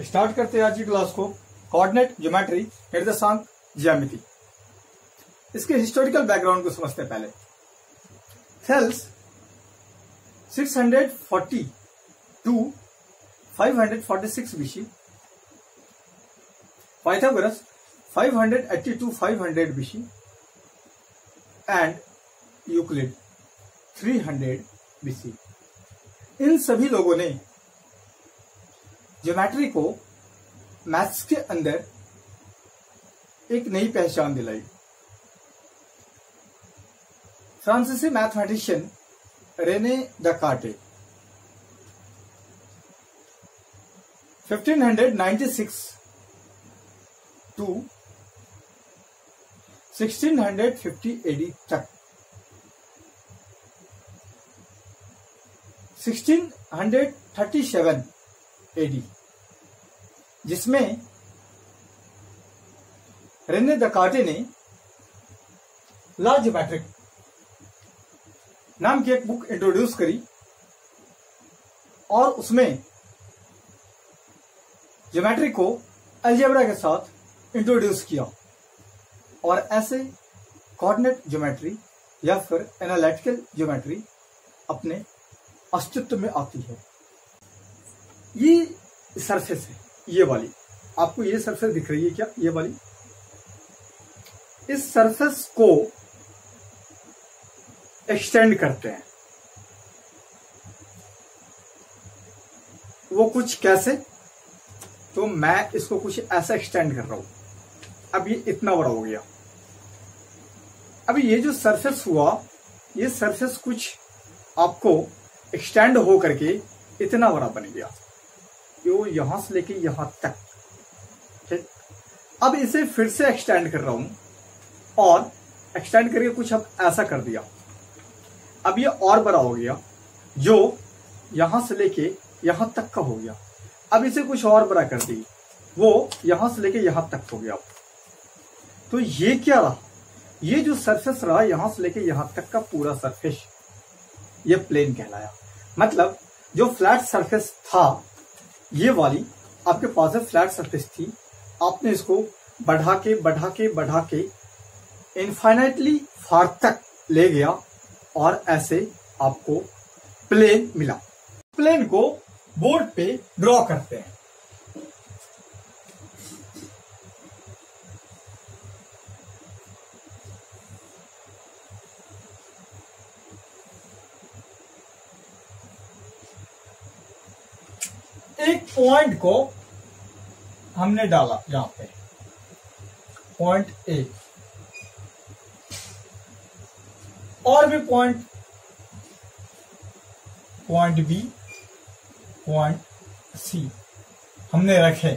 Start करते हैं आज की क्लास को। कोऑर्डिनेट ज्योमेट्री निर्देशांक ज्यामिति इसके हिस्टोरिकल बैकग्राउंड को समझते हैं पहले। Thales 640 two 546 BC Pythagoras 580 two 500 BC and Euclid 300 BC इन सभी लोगों ने ज्योमेट्री को मैथ्स के अंदर एक नई पहचान दिलाई। फ्रांसीसी mathematician René Descartes. 1596 two 1650 AD तक। 1637 एडी जिसमें रेने दकाटे ने ला ज्योमेट्रिक नाम की एक बुक इंट्रोड्यूस करी और उसमें ज्योमेट्री को अलजेब्रा के साथ इंट्रोड्यूस किया और ऐसे कोऑर्डिनेट ज्योमेट्री या फिर एनालिटिकल ज्योमेट्री अपने अस्तित्व में आती है। ये सरफेस है, ये वाली। आपको ये सरफेस दिख रही है क्या, ये वाली? इस सरफेस को एक्सटेंड करते हैं। वो कुछ कैसे? तो मैं इसको कुछ ऐसा एक्सटेंड कर रहा हूँ। अब ये इतना बड़ा हो गया। अब ये जो सरफेस हुआ, ये सरफेस कुछ आपको एक्सटेंड हो करके इतना बड़ा बन गया। यो यहाँ से लेके यहाँ तक। ठीक? अब इसे फिर से एक्सटेंड कर रहा हूँ और एक्सटेंड करके कुछ अब ऐसा कर दिया। अब ये और बड़ा हो गया, जो यहाँ से लेके यहाँ तक का हो गया। अब इसे कुछ और बड़ा कर दी, वो यहाँ से लेके यहाँ तक हो गया। तो ये क्या रहा? ये जो सरफेस रहा, यहाँ से लेके यहाँ तक का पूरा सरफेस ये प्लेन कहलाया। मतलब जो फ्लैट सरफेस था ये वाली आपके पास है फ्लैट सरफेस थी। आपने इसको बढ़ा के बढ़ा के बढ़ा के इनफाइनाइटली फार तक ले गया और ऐसे आपको प्लेन मिला। प्लेन को बोर्ड पे ड्रॉ करते हैं। एक पॉइंट को हमने डाला यहाँ पे। पॉइंट ए और भी point point B point C हमने रखे।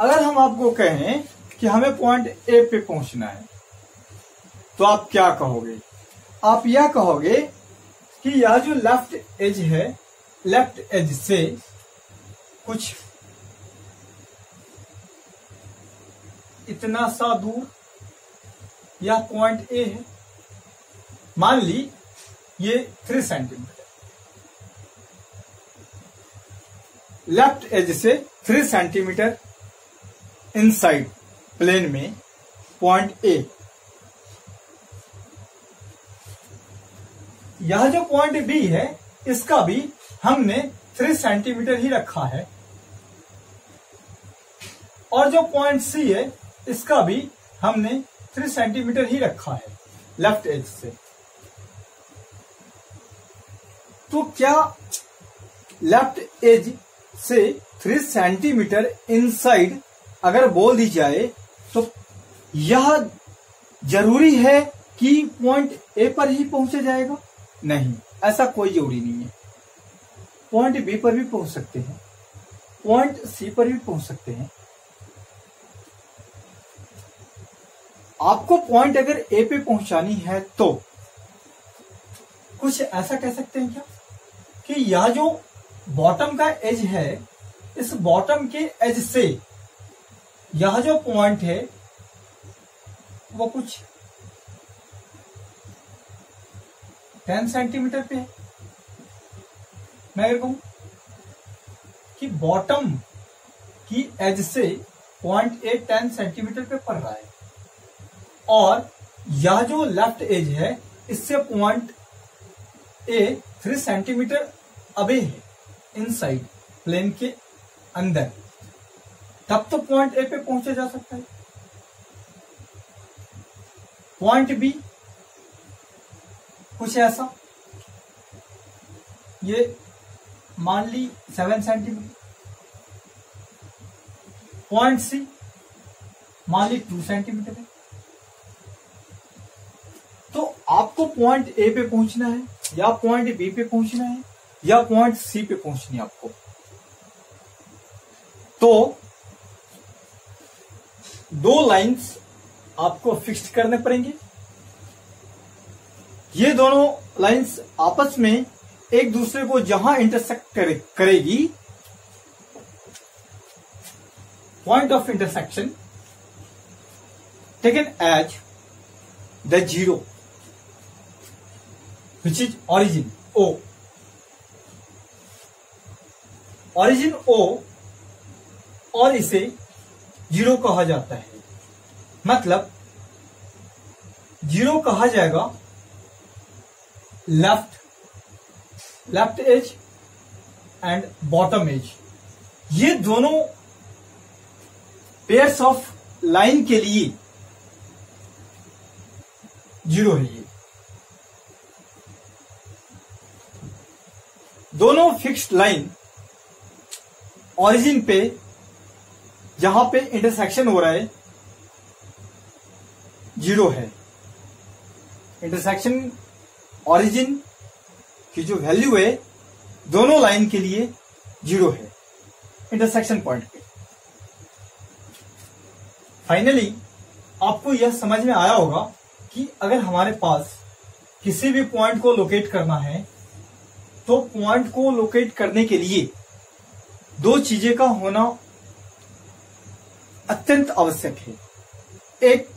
अगर हम आपको कहें कि हमें पॉइंट ए पे पहुँचना है तो आप क्या कहोगे? आप यह कहोगे कि यह जो लेफ़्ट एज है लेफ़्ट एज से कुछ इतना सा दूर यह पॉइंट ए है। मान ली ये थ्री सेंटीमीटर लेफ़्ट एज से थ्री सेंटीमीटर इनसाइड प्लेन में पॉइंट ए यह जो पॉइंट बी है इसका भी हमने थ्री सेंटीमीटर ही रखा है। और जो पॉइंट सी है, इसका भी हमने थ्री सेंटीमीटर ही रखा है लेफ़्ट एज से। तो क्या लेफ़्ट एज से थ्री सेंटीमीटर इनसाइड अगर बोल दी जाए तो यह ज़रूरी है कि पॉइंट ए पर ही पहुँचा जाएगा? नहीं। ऐसा कोई ज़रूरी नहीं है। पॉइंट बी पर भी पहुँच सकते हैं। पॉइंट सी पर भी पहुँच सकते हैं। आपको पॉइंट अगर ए पे पहुंचानी है तो कुछ ऐसा कह सकते हैं क्या? कि यह जो बॉटम का एज है, इस बॉटम के एज से यह जो पॉइंट है, वो कुछ टेन सेंटीमीटर पे है। मैं अगर कहूँ कि बॉटम की एज से पॉइंट ए टेन सेंटीमीटर पे पड़ रहा है। और यह जो लेफ़्ट एज है, इससे पॉइंट ए थ्री सेंटीमीटर अबे है, इनसाइड, प्लेन के अंदर। तब तो पॉइंट ए पे पहुँचा जा सकता है। पॉइंट बी कुछ ऐसा? ये मान ली सेवन सेंटीमीटर पॉइंट सी मान ली टू सेंटीमीटर है। तो आपको पॉइंट ए पे पहुँचना है, या पॉइंट बी पे पहुँचना है, या पॉइंट सी पे पहुंचनी है आपको। तो दो लाइंस आपको फिक्स करने पड़ेंगे। ये दोनों लाइंस आपस में एक दूसरे को जहाँ इंटरसेक्ट करे, करेगी। Point of intersection taken as the zero which is origin O origin O और इसे ज़ीरो कहा जाता है। मतलब ज़ीरो कहा जाएगा left left edge and bottom edge ये दोनों पेयर्स ऑफ़ लाइन के लिए ज़ीरो है ये। दोनों फिक्स्ड लाइन ओरिजिन पे जहाँ पे इंटरसेक्शन हो रहा है ज़ीरो है। इंटरसेक्शन ओरिजिन की जो वैल्यू है, दोनों लाइन के लिए ज़ीरो है इंटरसेक्शन पॉइंट पे। फाइनली आपको यह समझ में आया होगा कि अगर हमारे पास किसी भी पॉइंट को लोकेट करना है तो पॉइंट को लोकेट करने के लिए दो चीज़ें का होना अत्यंत आवश्यक है। एक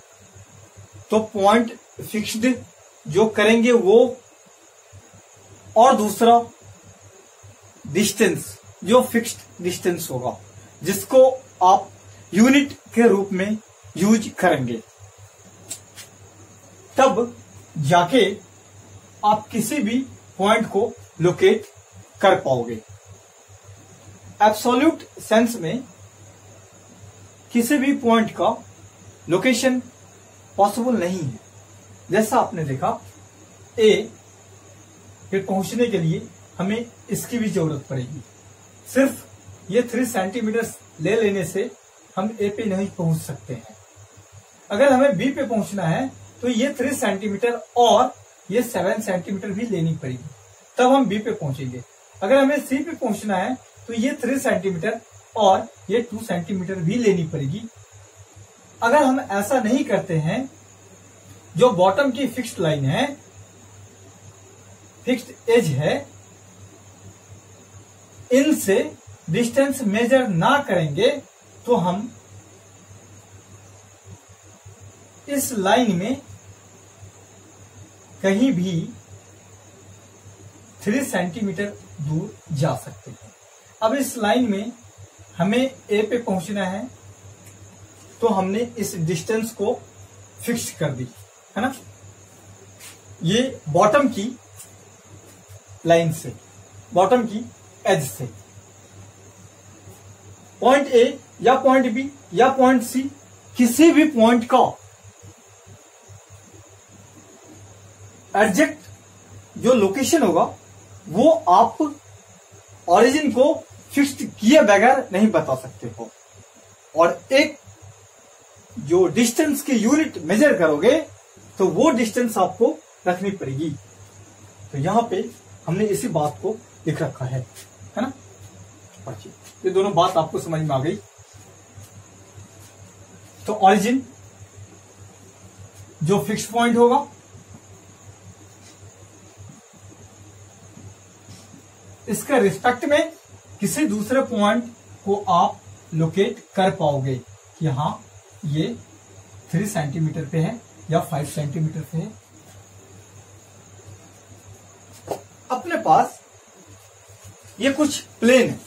तो पॉइंट फिक्स्ड जो करेंगे वो और दूसरा डिस्टेंस जो फिक्स्ड डिस्टेंस होगा, जिसको आप यूनिट के रूप में यूज़ करेंगे। तब जाके आप किसी भी पॉइंट को लोकेट कर पाओगे। एब्सोल्यूट सेंस में किसी भी पॉइंट का लोकेशन पॉसिबल नहीं है। जैसा आपने देखा ए पे पहुँचने के लिए हमें इसकी भी ज़रूरत पड़ेगी। सिर्फ़ ये थ्री सेंटीमीटर ले लेने से हम ए पे नहीं पहुँच सकते हैं। अगर हमें बी पे पहुँचना है तो ये थ्री सेंटीमीटर और ये सेवन सेंटीमीटर भी लेनी पड़ेगी। तब हम बी पे पहुँचेंगे। अगर हमें सी पे पहुँचना है तो ये थ्री सेंटीमीटर और ये टू सेंटीमीटर भी लेनी पड़ेगी। अगर हम ऐसा नहीं करते हैं जो बॉटम की फिक्स्ड लाइन है फिक्स्ड एज है इनसे डिस्टेंस मेजर ना करेंगे तो हम इस लाइन में कहीं भी थ्री सेंटीमीटर दूर जा सकते हैं। अब इस लाइन में हमें ए पे पहुँचना है तो हमने इस डिस्टेंस को फिक्स कर दी। है ना? ये बॉटम की लाइन से बॉटम की एज से। पॉइंट ए या पॉइंट बी या पॉइंट सी किसी भी पॉइंट का एडजेक्ट जो लोकेशन होगा, वो आप ओरिजिन को फिक्स्ड किए बगैर नहीं बता सकते हो। और एक जो डिस्टेंस की यूनिट मेजर करोगे तो वो डिस्टेंस आपको रखनी पड़ेगी। तो यहाँ पे हमने इसी बात को लिख रखा है है ना? ये दोनों बात आपको समझ में आ गई। तो ऑरिजिन जो फिक्स पॉइंट होगा, इसके रिस्पेक्ट में किसी दूसरे पॉइंट को आप लोकेट कर पाओगे कि हाँ ये थ्री सेंटीमीटर पे है। या फाइव सेंटीमीटर से अपने पास ये कुछ प्लेन है।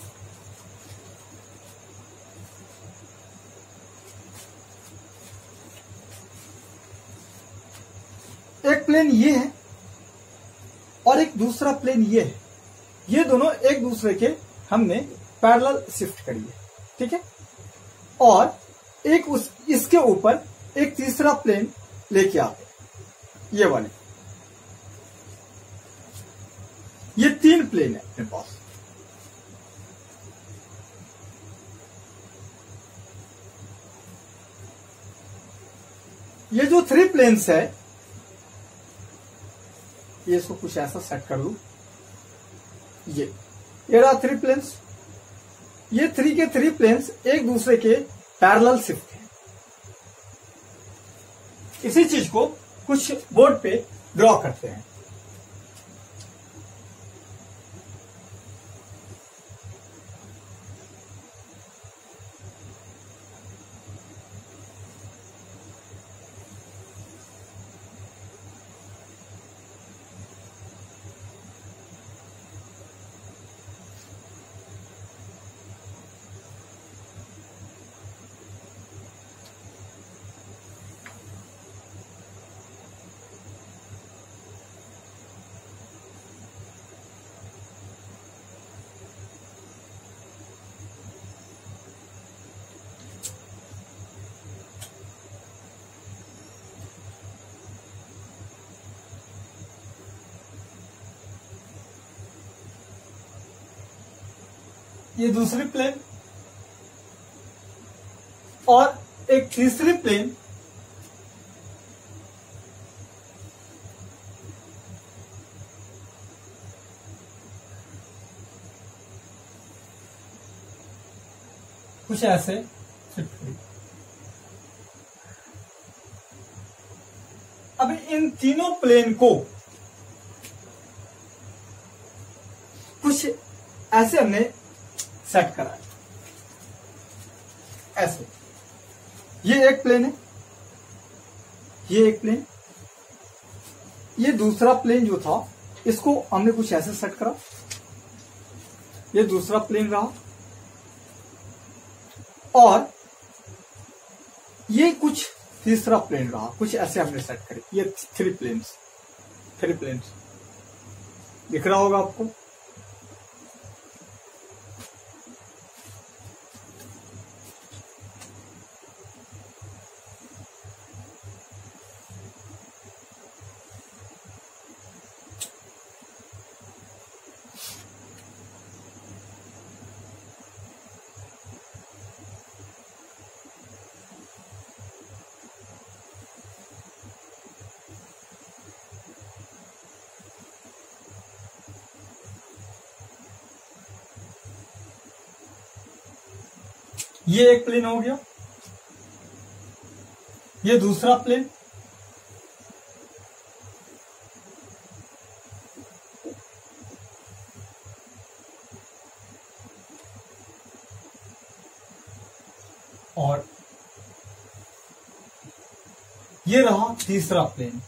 एक प्लेन ये है और एक दूसरा प्लेन ये है। ये दोनों एक दूसरे के हमने पैरेलल शिफ्ट करी है। ठीक है? और एक उस, इसके ऊपर एक तीसरा प्लेन लेके आते ये वाले। ये तीन प्लेन है अपने पास। ये जो थ्री प्लेन्स है, ये इसको कुछ ऐसा सेट कर लू ये। ये रहा थ्री प्लेन्स ये थ्री के थ्री प्लेन्स एक दूसरे के पैरेलल शिफ्ट इसी चीज़ को कुछ बोर्ड पे ड्रॉ करते हैं। ये दूसरी प्लेन और एक तीसरी प्लेन कुछ ऐसे शिफ्ट हुई। अब इन तीनों प्लेन को कुछ ऐसे हमने सेट करा। है ऐसे। ये एक प्लेन है। ये एक प्लेन ये दूसरा प्लेन जो था, इसको हमने कुछ ऐसे सेट करा। ये दूसरा प्लेन रहा। और ये कुछ तीसरा प्लेन रहा। कुछ ऐसे हमने सेट करे। ये थ्री प्लेन्स थ्री प्लेन्स दिख रहा होगा आपको? ये एक प्लेन हो गया। ये दूसरा प्लेन और ये रहा तीसरा प्लेन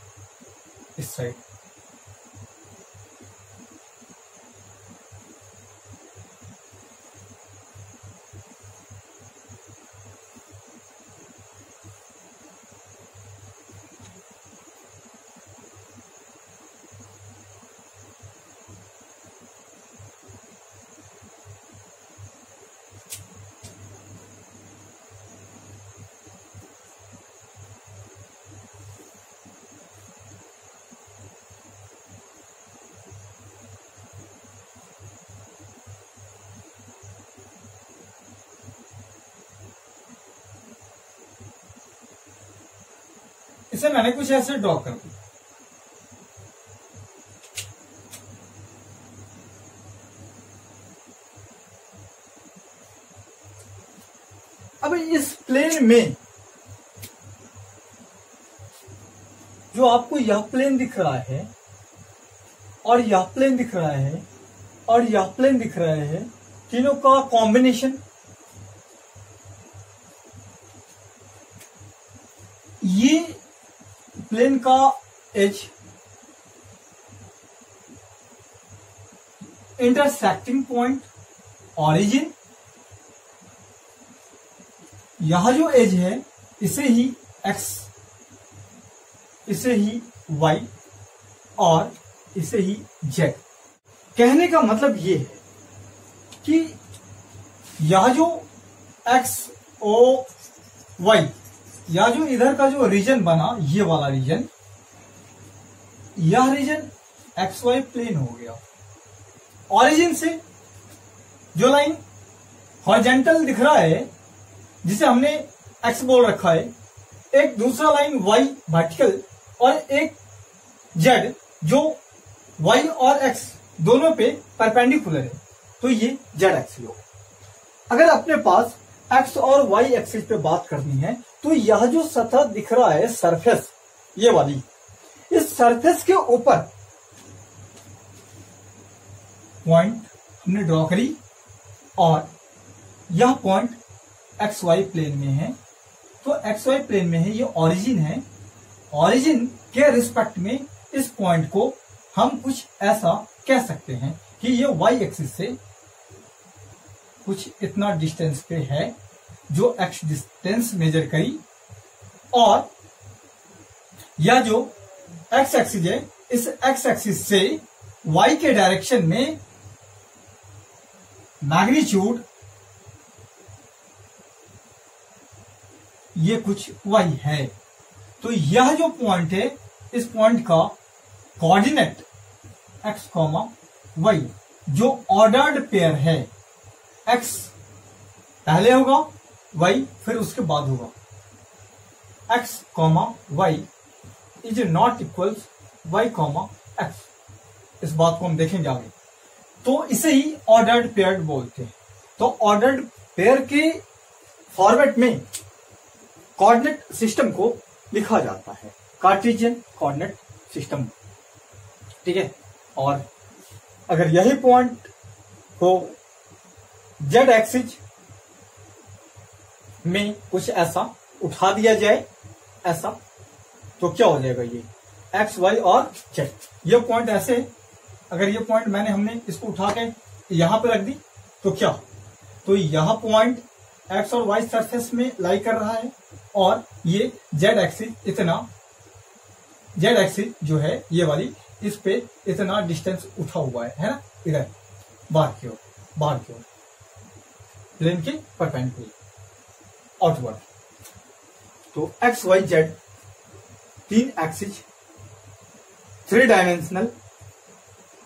इस साइड इसे मैंने कुछ ऐसे ड्रॉ कर दिया। अब इस प्लेन में जो आपको यह प्लेन दिख रहा है, और यह प्लेन दिख रहा है, और यह प्लेन दिख रहा है, तीनों का कॉम्बिनेशन ये प्लेन का एज इंटरसेक्टिंग पॉइंट ऑरिजिन यह जो एज है, इसे ही एक्स इसे ही वाई और इसे ही जेड कहने का मतलब ये है कि यह जो एक्स ओ वाई या जो इधर का जो रीजन बना, ये वाला रीजन यह रीजन एक्स वाई प्लेन हो गया। ऑरिजिन से जो लाइन हॉरिजेंटल दिख रहा है, जिसे हमने एक्स बोल रखा है, एक दूसरा लाइन वाई वर्टिकल और एक जेड जो वाई और एक्स दोनों पे परपेंडिकुलर है। तो ये जेड एक्स होगा अगर अपने पास एक्स और वाई एक्सिस पे बात करनी है तो यह जो सतह दिख रहा है सरफेस ये वाली, इस सरफेस के ऊपर पॉइंट हमने ड्रॉ करी, और यह पॉइंट एक्स वाई प्लेन में है तो एक्स वाई प्लेन में है, ये ओरिजिन है ओरिजिन के रिस्पेक्ट में इस पॉइंट को हम कुछ ऐसा कह सकते हैं कि ये वाई एक्सिस से कुछ इतना डिस्टेंस पे है जो एक्स डिस्टेंस मेजर करी और यह जो एक्स एक्सिस है, इस एक्स एक्सिस से वाई के डायरेक्शन में मैग्नीट्यूड ये कुछ वाई है। तो यह जो पॉइंट है, इस पॉइंट का कोऑर्डिनेट एक्स कॉमा वाई जो ऑर्डर्ड पेयर है। एक्स पहले होगा वाई फिर उसके बाद होगा। X comma Y is not equals Y comma X इस बात को हम देखेंगे आगे। तो इसे ही ऑर्डर्ड पेयर बोलते हैं। तो ऑर्डर्ड पेयर के फॉर्मेट में कोऑर्डिनेट सिस्टम को लिखा जाता है। कार्टिजियन कोऑर्डिनेट सिस्टम ठीक है? और अगर यही पॉइंट हो जेड एक्सिज में कुछ ऐसा उठा दिया जाए, ऐसा तो क्या हो जाएगा ये? एक्स वाई और जेड ये पॉइंट ऐसे, अगर ये पॉइंट मैंने हमने इसको उठा के यहाँ पे रख दी तो क्या? तो यह पॉइंट एक्स और वाई सरफेस में लाई कर रहा है, और ये जेड एक्सिस इतना जेड एक्सिस जो है, ये वाली, इस पे इतना डिस्टेंस उठा हुआ है है ना? इधर, बाहर की ओर, बाहर की ओर। प्लेन के परपेंडिकुलर आउटवर्ड तो एक्स वाई जेड तीन एक्सिस थ्री डायमेंशनल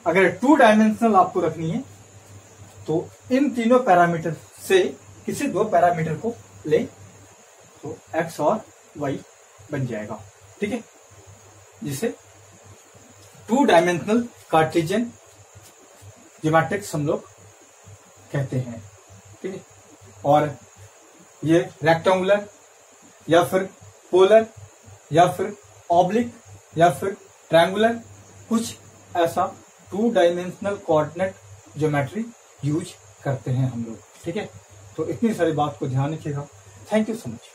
अगर टू डायमेंशनल आपको रखनी है तो इन तीनों पैरामीटर से किसी दो पैरामीटर को ले तो एक्स और वाई बन जाएगा। ठीक है? जिसे टू डायमेंशनल कार्टेजियन जिमेट्रिक्स हम लोग कहते हैं। ठीक है। और ये रेक्टेंगुलर या फिर पोलर या फिर ऑब्लिक या फिर ट्रायंगुलर कुछ ऐसा two dimensional coordinate geometry use करते हैं हम लोग, ठीक है? तो इतनी सारी बात को ध्यान रखिएगा। Thank you so much